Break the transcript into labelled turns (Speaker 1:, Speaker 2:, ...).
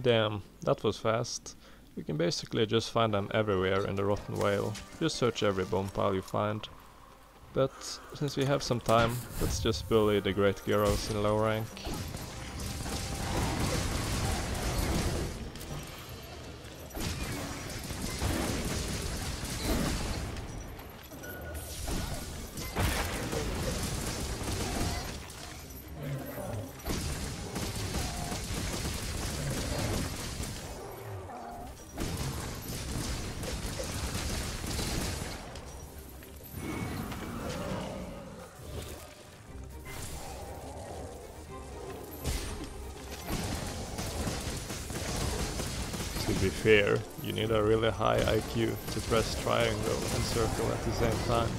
Speaker 1: Damn, that was fast. You can basically just find them everywhere in the Rotten Vale. Just search every bone pile you find. But since we have some time, let's just bully the Great Girros in low rank. To be fair, you need a really high IQ to press triangle and circle at the same time.